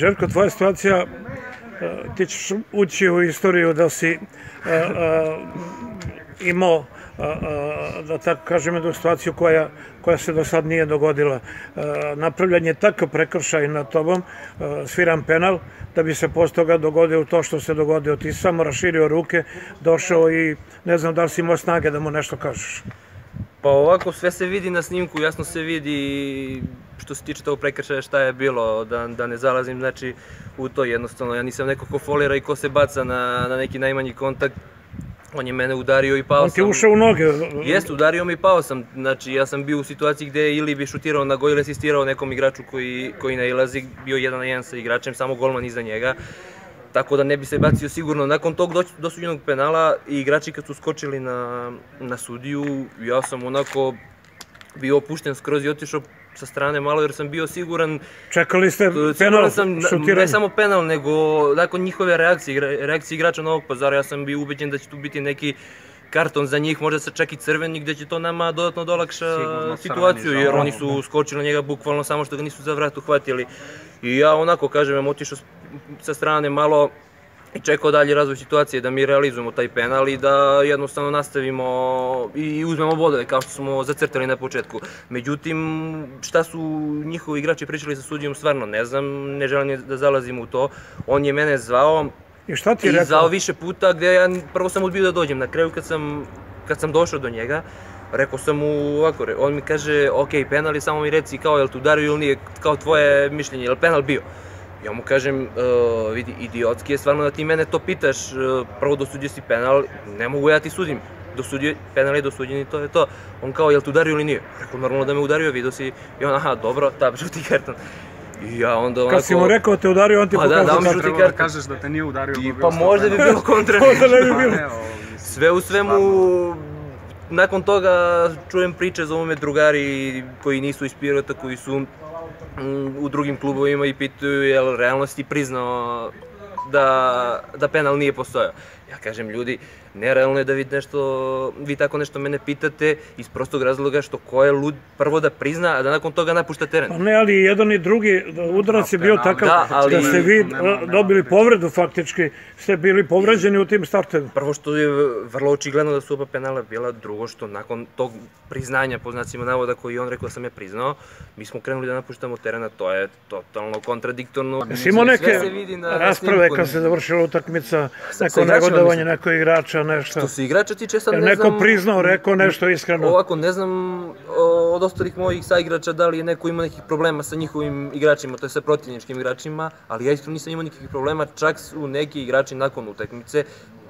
Željko, tvoja situacija, e, ti ćeš ući u istoriju da si e, e, imao da tako kažem, jednu situaciju koja, koja se do sad nije dogodila. Napravljan je takav prekršaj na tobom, sviran penal, da bi se posto toga dogodio to što se dogodio. Ti samo raširio ruke, došao i ne znam da li si imao snage da mu nešto kažeš. Pa ovako sve se vidi na snimku, jasno se vidi što se tiče tog prekršaja šta je bilo, da, da ne zalazim znači, u to jednostavno. Ja nisam neko ko folira i ko se baca na, na neki najmanji kontakt, on je mene udario i pao sam. On ti ušao u noge. Jeste, udario me i pao sam. Znači, ja sam bio u situaciji gde ili bi šutirao na gol ili asistirao nekom igraču koji, koji nailazi, bio jedan na jedan sa igračem, samo golman iza njega. Tako da ne bi se bacio sigurno. Nakon tog dosuđenog penala i igrači kad su skočili na, na sudiju, ja sam onako bio opušten skroz i otišao sa strane malo jer sam bio siguran Čekali ste penal, sam, šutiranje? Ne samo penal, nego nakon njihove reakcije, reakcije igrača Novog pazara, ja sam bio ubeđen da će tu biti neki karton za njih, možda se čak i crveni, gde će to nama dodatno dolakša situaciju, jer oni su skočili na njega bukvalno samo što ga nisu za vrat uhvatili. I ja onako, kažem, otišao sa strane malo, i čekao dalje razvoj situacije da mi realizujemo taj penal i da jednostavno nastavimo i uzmemo bodove kao što smo zacrtali na početku. Međutim, šta su njihovi igrači pričali sa sudijom, stvarno ne znam, ne želim da zalazim u to. On je mene zvao I šta ti je rekao? I zvao više puta gde ja prvo sam odbio da dođem. Na kraju kad sam, kad sam došao do njega, rekao sam mu ovako, on mi kaže, ok, penal je, samo mi reci kao, jel tu udario ili nije, kao tvoje mišljenje, jel penal bio? Ja mu kažem, uh, vidi, idiotski je stvarno da ti mene to pitaš, uh, prvo dosudio si penal, ne mogu ja ti sudim. Dosudio, penal je dosuđen i to je to. On kao, jel te udario ili nije? Rekao, normalno da me udario, vidio si. I on, aha, dobro, ta, žuti karton. I ja onda onako... Kad si mu rekao te udario, on ti pa pokazao da, da, karton. žuti da kažeš da te nije udario. I, pa možda bi bilo kontra. Možda ne bi bilo. Sve u svemu, nakon toga čujem priče, zovu me drugari koji nisu iz Pirota, koji su u drugim klubovima i pitaju je li realnosti priznao da, da penal nije postojao. Ja kažem, ljudi, nerealno je da vi nešto, vi tako nešto mene pitate iz prostog razloga što ko je lud prvo da prizna, a da nakon toga napušta teren. Pa ne, ali jedan i drugi udarac je bio takav da, ali, da ste vi dobili povredu faktički, ste bili povređeni u tim startovima. Prvo što je vrlo očigledno da su oba penala bila, drugo što nakon tog priznanja, po znacima navoda koji on rekao da sam ja priznao, mi smo krenuli da napuštamo terena, to je totalno kontradiktorno. Jesi imao neke rasprave kad se završila utakmica, neko negodovanje, neko igrača, nešto. Što se igrača tiče, sad ne neko znam... Neko priznao, rekao nešto iskreno. Ovako, ne znam od ostalih mojih saigrača da li je neko ima nekih problema sa njihovim igračima, to je sa protivničkim igračima, ali ja iskreno nisam imao nikakvih problema, čak su neki igrači nakon utakmice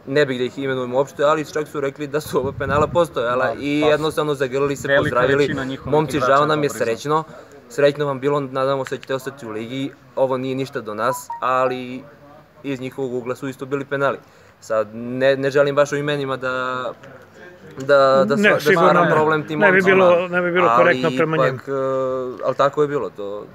ne bih da ih imenujem uopšte, ali čak su rekli da su ova penala postojala da, i pa, jednostavno zagrlili se, pozdravili. Momci, žao nam je srećno, srećno vam bilo, nadamo se da ćete ostati u ligi, ovo nije ništa do nas, ali iz njihovog ugla su isto bili penali. Sad, ne, ne želim baš u imenima da da, da, ne, da stvaram problem tim ne bi bilo, ne bi bilo korektno prema njemu. Ali tako je bilo, to,